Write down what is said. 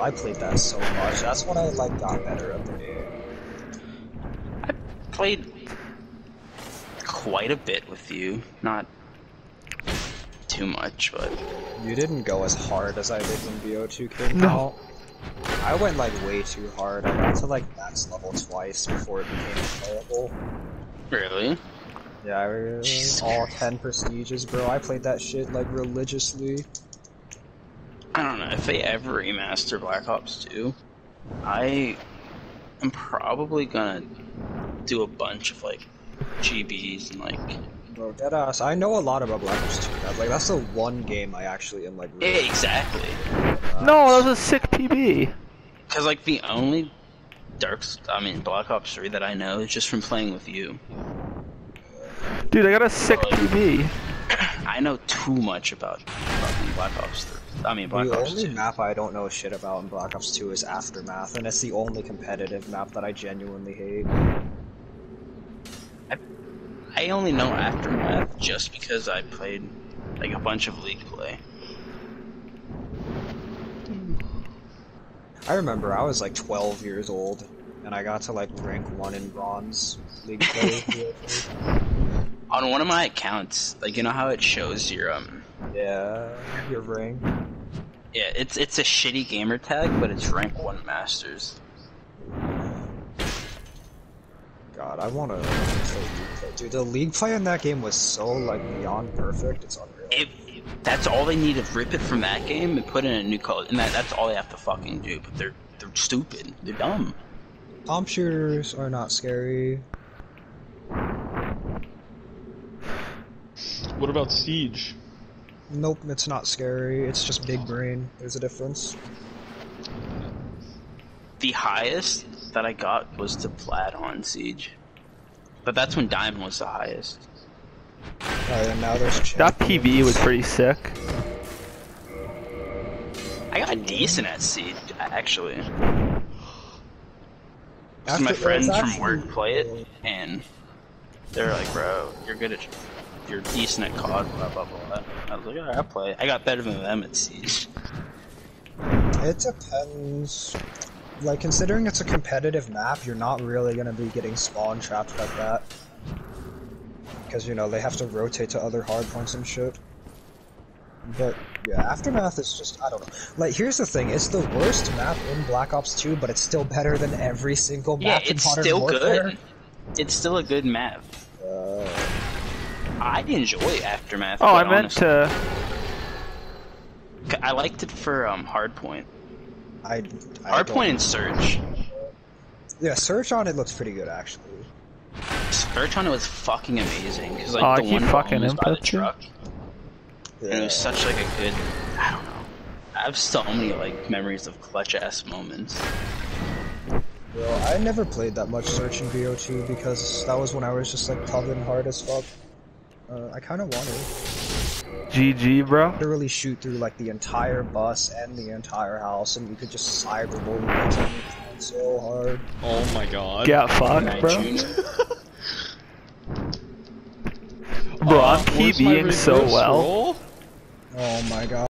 I played that so much. That's when I like got better at the game. I played quite a bit with you. Not too much, but You didn't go as hard as I did when BO2 came No. out. I went like way too hard. I got to like max level twice before it became playable. really. Yeah, I, Jesus all 10 prestiges, bro. I played that shit like religiously. I don't know if they ever remaster Black Ops 2. I am probably gonna do a bunch of like GBs and like Bro, deadass. I know a lot about Black Ops 2. That's, like that's the one game I actually am like. yeah, Really exactly. No, that was a sick PB. Because like the only Dark, I mean Black Ops 3 that I know is just from playing with you. Dude, I got a sick PB. I know too much about Black Ops 3. I mean Black the Ops only 2. map I don't know a shit about in Black Ops 2 is Aftermath, and it's the only competitive map that I genuinely hate. I, I only know Aftermath just because I played like a bunch of League play. I remember I was like 12 years old, and I got to like rank 1 in bronze league play. On one of my accounts, like you know how it shows your um yeah, your rank. yeah, it's it's a shitty gamer tag, but it's rank one masters. God, I want to play league play. Dude, the league play in that game was so like beyond perfect. It's unreal. If that's all they need to rip it from that game and put in a new code, and that, that's all they have to fucking do. But they're they're stupid. They're dumb. Bomb shooters are not scary. What about Siege? Nope, it's not scary. It's just big brain. There's a difference. The highest that I got was to plat on siege, but that's when diamond was the highest. Alright, and now there's That champions. PB was pretty sick. I got decent at siege actually. So After- my it's friends from work play it, and they're like, "Bro, you're good at, you're decent at COD." Blah blah blah. I was like, "Alright, I play. I got better than them at Siege." It depends. Like, considering it's a competitive map, you're not really gonna be getting spawn trapped like that. Because, you know, they have to rotate to other hard points and shit. But, yeah, Aftermath is just, I don't know. Like, here's the thing, it's the worst map in Black Ops 2, but it's still better than every single Yeah, map in it's still good. It's still a good map. Uh, I enjoy Aftermath. Oh, I meant honestly. to. I liked it for um, Hardpoint. I, I Hardpoint and Search. Yeah, search on it looks pretty good, actually. Search on it was fucking amazing because like Aw, the keep one fucking bomb was by the input, too. truck, and it was such like a good. I don't know. I have so many like memories of clutch ass moments. Well, I never played that much Search in BO2 because that was when I was just like pubbing hard as fuck. Uh, I kind of wanted GG, bro. to literally shoot through like the entire bus and the entire house, and you could just cyberbully each so hard. Oh my god. Get fucked, bro. Bro, Uh, I'm where's PBing so well. roll? Oh my god.